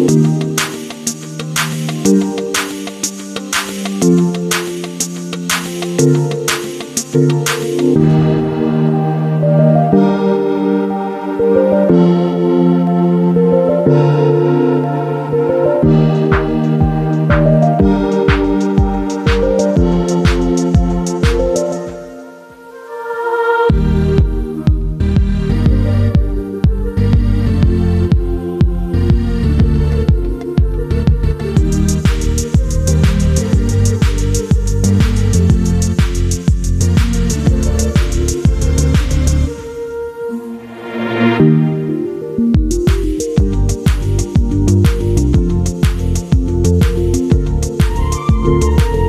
Thank you. you.